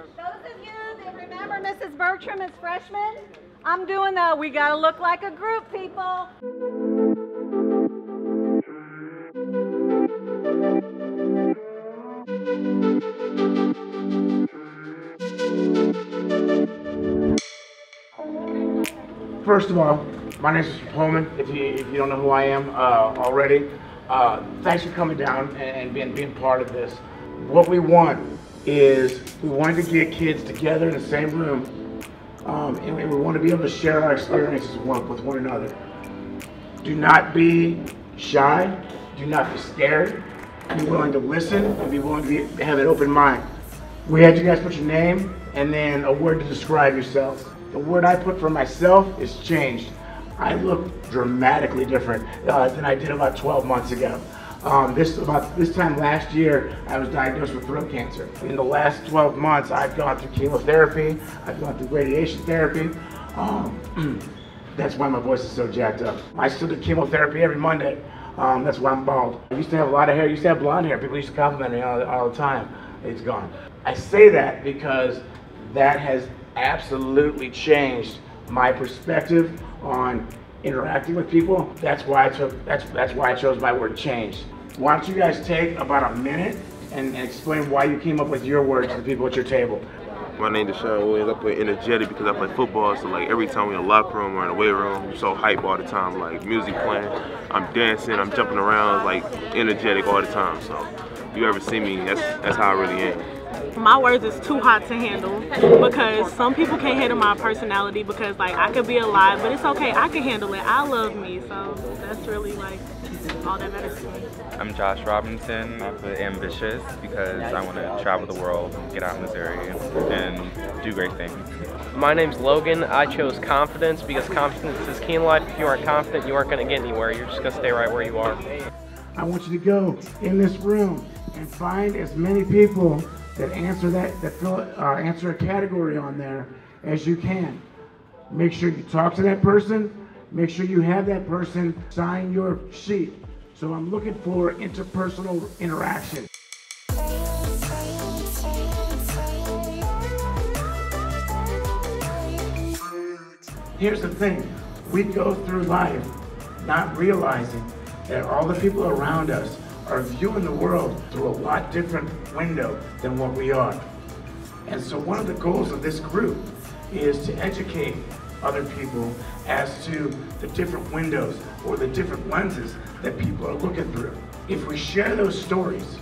Those of you that remember Mrs. Bertram as freshmen, I'm doing the we gotta look like a group, people. First of all, my name is. Pullman. If you, if you don't know who I am uh, already, uh, thanks for coming down and, and being, being part of this. What we want is we want to get kids together in the same room, um, and we want to be able to share our experiences with one another. Do not be shy. Do not be scared. Be willing to listen and be willing to be, have an open mind. We had you guys put your name and then a word to describe yourselves. The word I put for myself is changed. I look dramatically different uh, than I did about 12 months ago. Um, this about this time last year, I was diagnosed with throat cancer. In the last 12 months, I've gone through chemotherapy. I've gone through radiation therapy. Um, that's why my voice is so jacked up. I still do chemotherapy every Monday. Um, that's why I'm bald. I used to have a lot of hair. I used to have blonde hair. People used to compliment me all, all the time. It's gone. I say that because that has absolutely changed my perspective on interacting with people. That's why I took that's that's why I chose my word change. Why don't you guys take about a minute and, and explain why you came up with your words to the people at your table? My name is Deshaun Williams. I play energetic because I play football. So like every time we in the locker room or in the weight room, I'm so hype all the time. Like music playing, I'm dancing, I'm jumping around, like energetic all the time. So if you ever see me, that's that's how I really am my words is too hot to handle because some people can't handle my personality because like I could be alive, but it's okay. I can handle it. I love me, so that's really like all that matters to me. I'm Josh Robinson. I'm ambitious because I want to travel the world, get out in Missouri, and do great things. My name's Logan. I chose confidence because confidence is key in life. If you aren't confident, you aren't going to get anywhere. You're just going to stay right where you are. I want you to go in this room and find as many people that answer that that fill, uh, answer a category on there as you can. Make sure you talk to that person. Make sure you have that person sign your sheet. So I'm looking for interpersonal interaction. Here's the thing, we go through life not realizing that all the people around us are viewing the world through a lot different window than what we are. And so one of the goals of this group is to educate other people as to the different windows or the different lenses that people are looking through. If we share those stories,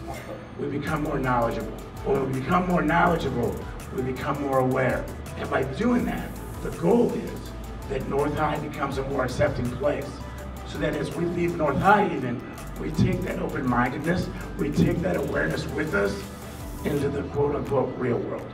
we become more knowledgeable. When we become more knowledgeable, we become more aware. And by doing that, the goal is that North High becomes a more accepting place. So that as we leave North High even, we take that open-mindedness, we take that awareness with us into the quote-unquote real world.